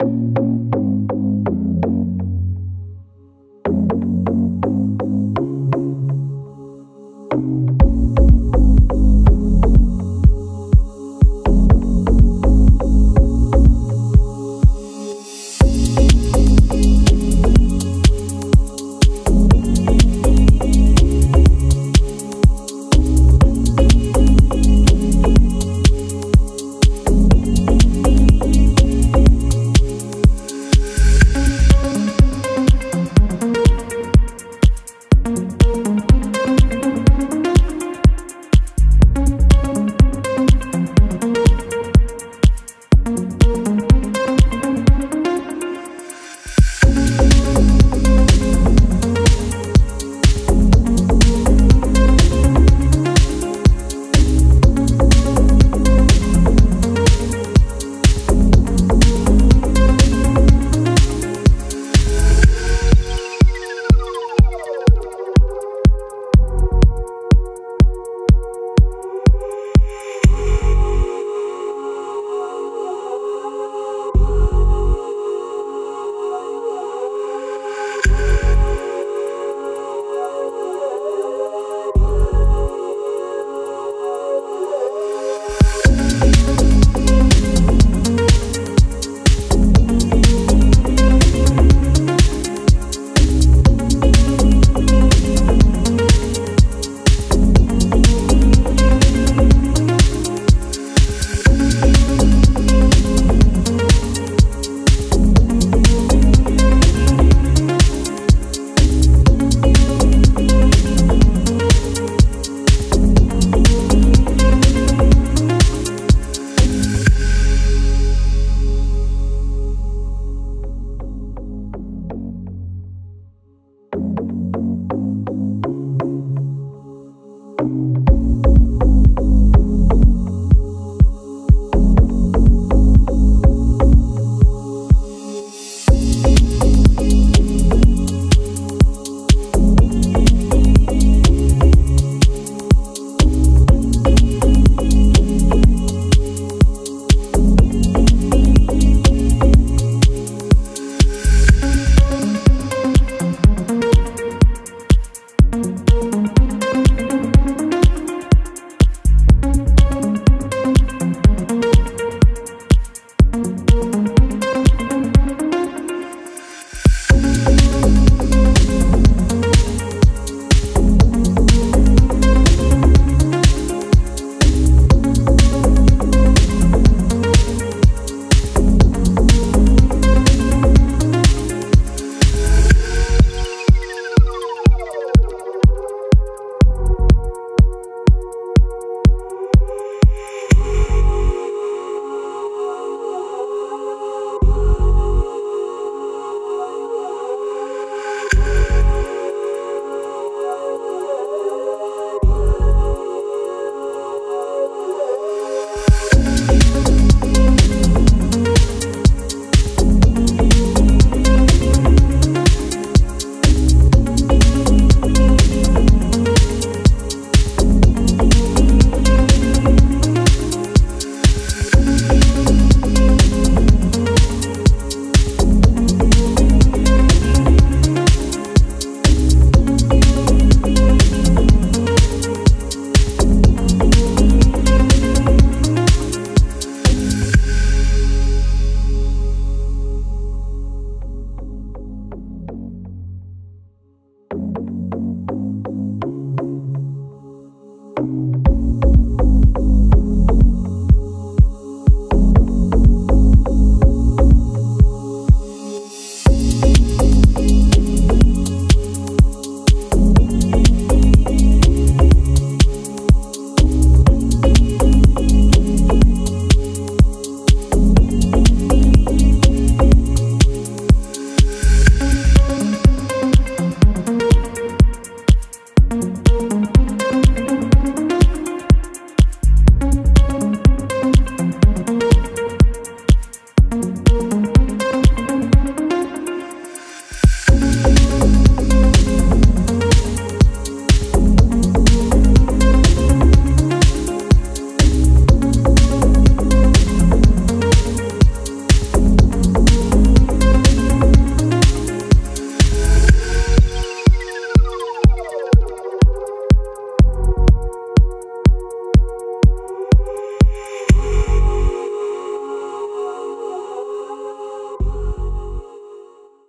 you